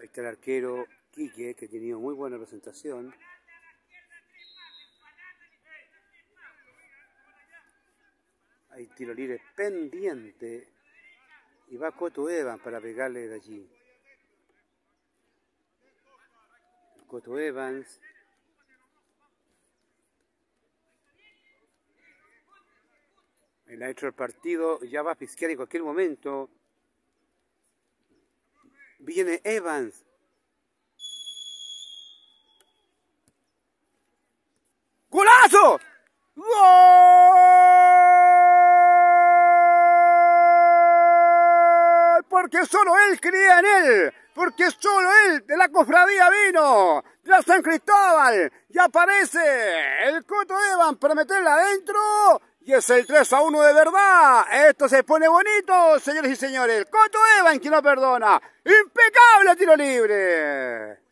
Ahí está el arquero Quique, que ha tenido muy buena presentación. Hay tiro libre pendiente. Y va Coto Evans para pegarle de allí. Coto Evans. El ha hecho el partido, ya va a pisquear en cualquier momento. Viene Evans. ¡Golazo! ¡Gol! Porque solo él creía en él. Porque solo él de la cofradía vino. De la San Cristóbal. Y aparece el Coto Evans para meterla adentro. Y es el 3 a 1 de verdad. Esto se pone bonito, señores y señores. Coto Evans quien no perdona. Impecable tiro libre.